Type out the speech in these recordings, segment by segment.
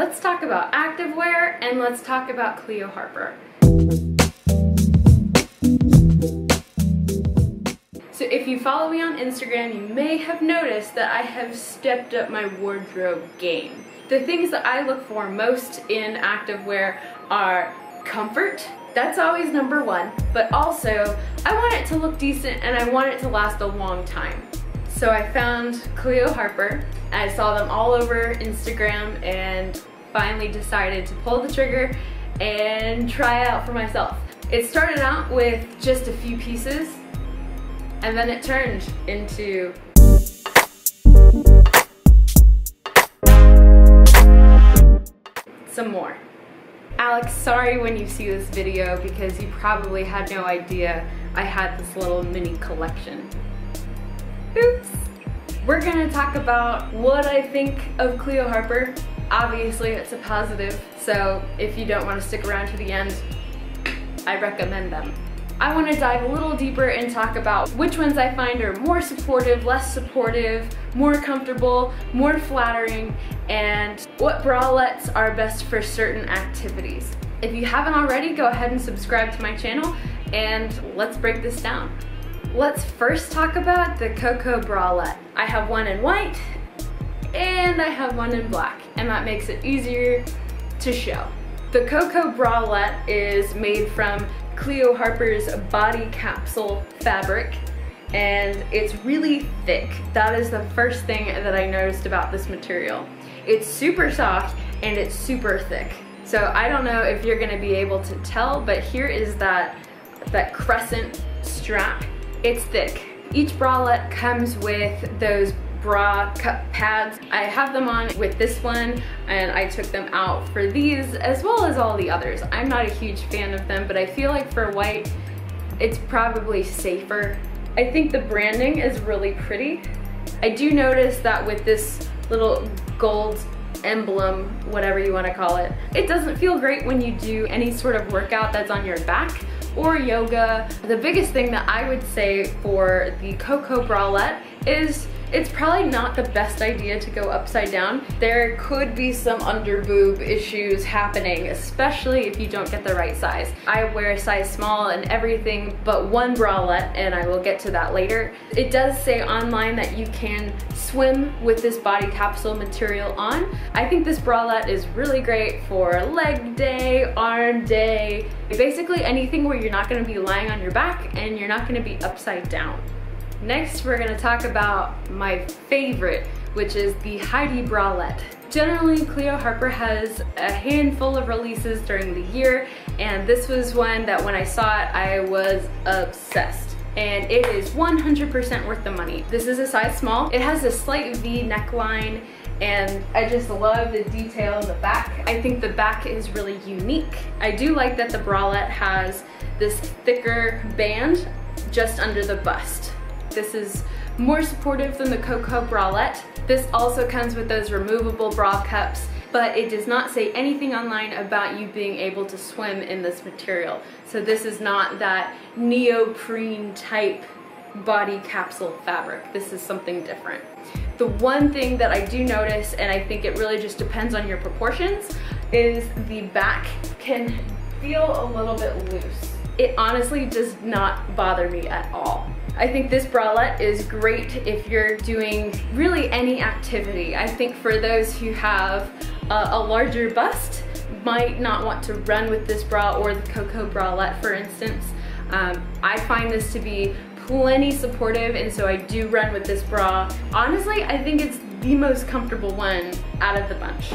let's talk about activewear and let's talk about Cleo Harper. So if you follow me on Instagram, you may have noticed that I have stepped up my wardrobe game. The things that I look for most in activewear are comfort, that's always number one, but also I want it to look decent and I want it to last a long time. So I found Cleo Harper, I saw them all over Instagram and finally decided to pull the trigger and try it out for myself. It started out with just a few pieces and then it turned into some more. Alex, sorry when you see this video because you probably had no idea I had this little mini collection. Oops. We're gonna talk about what I think of Cleo Harper. Obviously it's a positive, so if you don't want to stick around to the end, I recommend them. I want to dive a little deeper and talk about which ones I find are more supportive, less supportive, more comfortable, more flattering, and what bralettes are best for certain activities. If you haven't already, go ahead and subscribe to my channel and let's break this down. Let's first talk about the Coco bralette. I have one in white and I have one in black and that makes it easier to show. The Coco bralette is made from Cleo Harper's body capsule fabric and it's really thick. That is the first thing that I noticed about this material. It's super soft and it's super thick. So I don't know if you're gonna be able to tell, but here is that, that crescent strap. It's thick. Each bralette comes with those bra cup pads. I have them on with this one and I took them out for these as well as all the others. I'm not a huge fan of them, but I feel like for white, it's probably safer. I think the branding is really pretty. I do notice that with this little gold emblem, whatever you wanna call it, it doesn't feel great when you do any sort of workout that's on your back or yoga. The biggest thing that I would say for the Coco bralette is it's probably not the best idea to go upside down. There could be some under boob issues happening, especially if you don't get the right size. I wear a size small and everything but one bralette, and I will get to that later. It does say online that you can swim with this body capsule material on. I think this bralette is really great for leg day, arm day, basically anything where you're not gonna be lying on your back and you're not gonna be upside down. Next, we're gonna talk about my favorite, which is the Heidi bralette. Generally, Cleo Harper has a handful of releases during the year, and this was one that when I saw it, I was obsessed. And it is 100% worth the money. This is a size small. It has a slight V neckline, and I just love the detail in the back. I think the back is really unique. I do like that the bralette has this thicker band just under the bust. This is more supportive than the Coco bralette. This also comes with those removable bra cups, but it does not say anything online about you being able to swim in this material. So this is not that neoprene type body capsule fabric. This is something different. The one thing that I do notice, and I think it really just depends on your proportions, is the back can feel a little bit loose. It honestly does not bother me at all. I think this bralette is great if you're doing really any activity. I think for those who have a, a larger bust, might not want to run with this bra or the Coco bralette for instance. Um, I find this to be plenty supportive and so I do run with this bra. Honestly, I think it's the most comfortable one out of the bunch.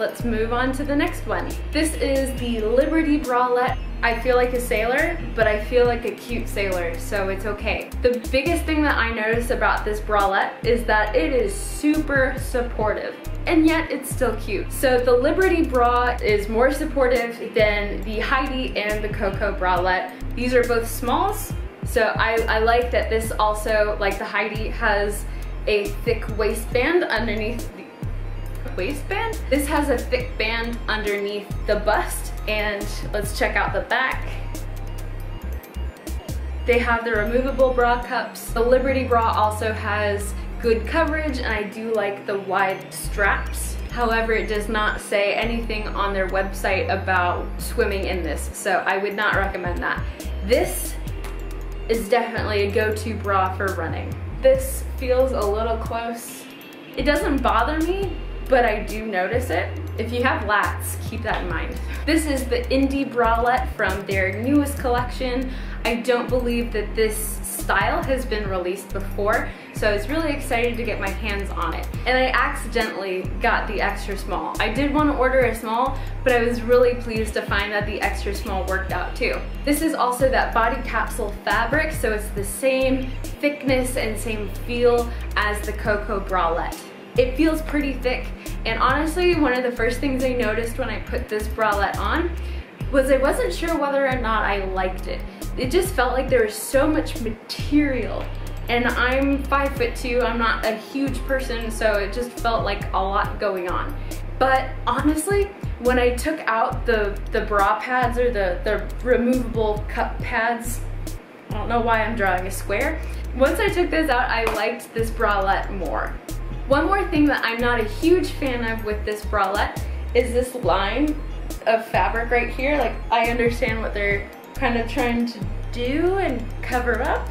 Let's move on to the next one. This is the Liberty bralette. I feel like a sailor, but I feel like a cute sailor, so it's okay. The biggest thing that I notice about this bralette is that it is super supportive and yet it's still cute. So the Liberty bra is more supportive than the Heidi and the Coco bralette. These are both smalls, so I, I like that this also, like the Heidi, has a thick waistband underneath waistband. This has a thick band underneath the bust and let's check out the back. They have the removable bra cups. The Liberty bra also has good coverage and I do like the wide straps. However, it does not say anything on their website about swimming in this, so I would not recommend that. This is definitely a go-to bra for running. This feels a little close. It doesn't bother me, but I do notice it. If you have lats, keep that in mind. This is the Indy Bralette from their newest collection. I don't believe that this style has been released before, so I was really excited to get my hands on it. And I accidentally got the extra small. I did want to order a small, but I was really pleased to find that the extra small worked out too. This is also that body capsule fabric, so it's the same thickness and same feel as the Coco Bralette. It feels pretty thick, and honestly, one of the first things I noticed when I put this bralette on was I wasn't sure whether or not I liked it. It just felt like there was so much material and I'm five foot two, I'm not a huge person, so it just felt like a lot going on. But honestly, when I took out the, the bra pads or the, the removable cup pads, I don't know why I'm drawing a square. Once I took those out, I liked this bralette more. One more thing that I'm not a huge fan of with this bralette is this line of fabric right here. Like, I understand what they're kind of trying to do and cover up,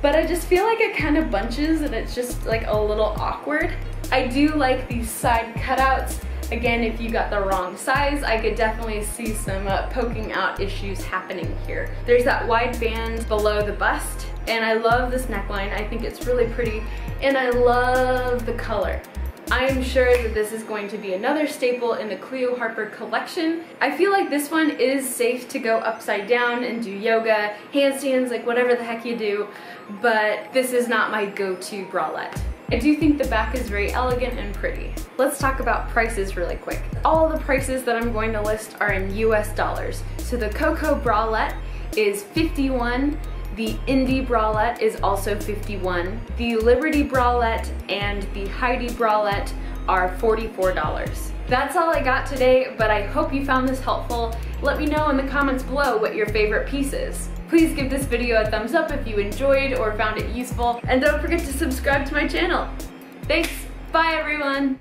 but I just feel like it kind of bunches and it's just like a little awkward. I do like these side cutouts. Again, if you got the wrong size, I could definitely see some uh, poking out issues happening here. There's that wide band below the bust, and I love this neckline. I think it's really pretty, and I love the color. I am sure that this is going to be another staple in the Cleo Harper collection. I feel like this one is safe to go upside down and do yoga, handstands, like whatever the heck you do, but this is not my go-to bralette. I do think the back is very elegant and pretty. Let's talk about prices really quick. All the prices that I'm going to list are in US dollars. So the Coco bralette is 51 the Indy Bralette is also 51. The Liberty Bralette and the Heidi Bralette are $44. That's all I got today, but I hope you found this helpful. Let me know in the comments below what your favorite piece is. Please give this video a thumbs up if you enjoyed or found it useful, and don't forget to subscribe to my channel. Thanks, bye everyone!